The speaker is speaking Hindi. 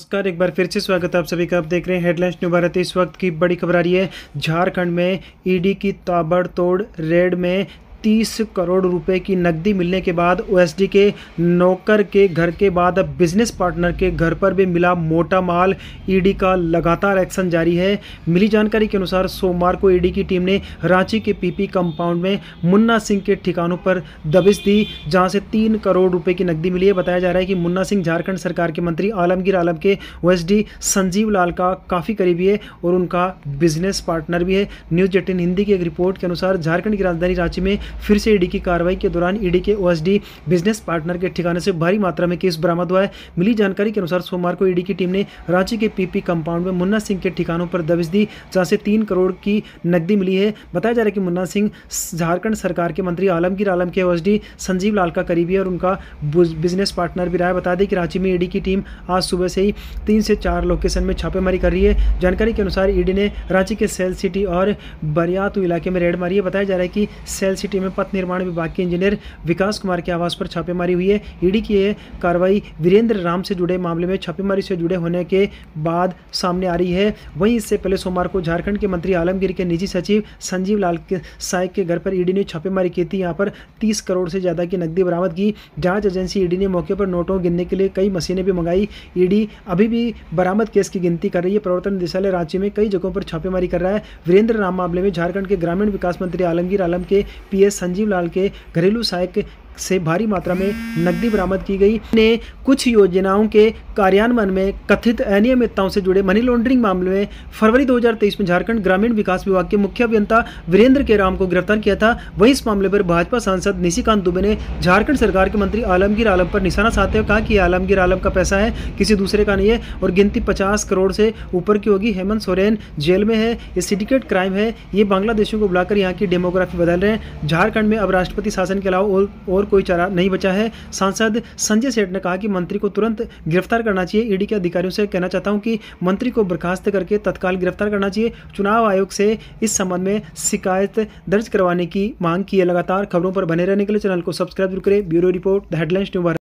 नमस्कार, एक बार फिर से स्वागत है आप सभी का। आप देख रहे हैं हेडलाइंस न्यू भारत इस वक्त की बड़ी खबर आ रही है, झारखंड में ईडी की ताबड़तोड़ रेड में तीस करोड़ रुपए की नकदी मिलने के बाद ओएसडी के नौकर के घर के बाद अब बिज़नेस पार्टनर के घर पर भी मिला मोटा माल। ईडी का लगातार एक्शन जारी है। मिली जानकारी के अनुसार सोमवार को ईडी की टीम ने रांची के पीपी कंपाउंड में मुन्ना सिंह के ठिकानों पर दबिश दी, जहाँ से तीन करोड़ रुपए की नकदी मिली है। बताया जा रहा है कि मुन्ना सिंह झारखंड सरकार के मंत्री, आलमगीर आलम के ओएसडी संजीव लाल का काफ़ी करीबी है और उनका बिज़नेस पार्टनर भी है। न्यूज़ एटीन हिंदी की एक रिपोर्ट के अनुसार झारखंड की राजधानी रांची में फिर से ईडी की कार्रवाई के दौरान ईडी के ओएसडी बिज़नेस पार्टनर के ठिकाने से भारी मात्रा में केस बरामद हुआ है। मिली जानकारी के अनुसार सोमवार को ईडी की टीम ने रांची के पीपी कंपाउंड में मुन्ना सिंह के ठिकानों पर दबिश दी, जहाँ से तीन करोड़ की नकदी मिली है। बताया जा रहा है कि मुन्ना सिंह झारखंड सरकार के मंत्री, आलमगीर आलम के ओएसडी संजीव लाल का करीबी और उनका बिज़नेस पार्टनर भी रहा है। बता दें कि रांची में ईडी की टीम आज सुबह से ही तीन से चार लोकेशन में छापेमारी कर रही है। जानकारी के अनुसार ईडी ने रांची के सेल सिटी और बरियातू इलाके में रेड मारी है। बताया जा रहा है कि सेल सिटी में पथ निर्माण विभाग के इंजीनियर विकास कुमार के आवास पर छापेमारी हुई है। ईडी की यह कार्रवाई वीरेंद्र राम से जुड़े मामले में छापेमारी से जुड़े होने के बाद सामने आ रही है। वहीं इससे पहले सोमवार को झारखंड के मंत्री आलमगीर के निजी सचिव संजीव लाल साइक के घर पर ईडी ने छापेमारी की थी। यहाँ पर तीस करोड़ से ज़्यादा की नकदी बरामद की। जाँच एजेंसी ईडी ने मौके पर नोटों गिनने के लिए कई मशीनें भी मंगाई। ईडी अभी भी बरामद केस की गिनती कर रही है। प्रवर्तन निदेशालय राज्य में कई जगहों पर छापेमारी कर रहा है। वीरेंद्र राम मामले में झारखंड के ग्रामीण विकास मंत्री आलमगीर आलम के पीएस संजीव लाल के घरेलू सहायक से भारी मात्रा में नकदी बरामद की गई। ने कुछ योजनाओं के कार्यान्वयन में कथित अनियमितताओं से जुड़े मनी लॉन्ड्रिंग मामले में फरवरी 2023 में झारखंड ग्रामीण विकास विभाग के मुख्य अभियंता वीरेंद्र के राम को गिरफ़्तार किया था। वहीं इस मामले पर भाजपा सांसद निशिकांत दुबे ने झारखंड सरकार के मंत्री आलमगीर आलम पर निशाना साधते हुए कहा कि आलमगीर आलम का पैसा है किसी दूसरे का नहीं है और गिनती पचास करोड़ से ऊपर की होगी। हेमंत सोरेन जेल में है ये सिंडिकेट क्राइम है ये बांग्लादेशियों को बुलाकर यहाँ की डेमोग्राफी बदल रहे हैं। झारखंड में अब राष्ट्रपति शासन के अलावा और, और कोई चारा नहीं बचा है। सांसद संजय सेठ ने कहा कि मंत्री को तुरंत गिरफ़्तार करना चाहिए। ईडी के अधिकारियों से कहना चाहता हूँ कि मंत्री को बर्खास्त करके तत्काल गिरफ़्तार करना चाहिए। चुनाव आयोग से इस संबंध में शिकायत दर्ज करवाने की मांग की है। लगातार खबरों पर बने रहने के लिए चैनल को सब्सक्राइब करें। Bureau report, the headlines, new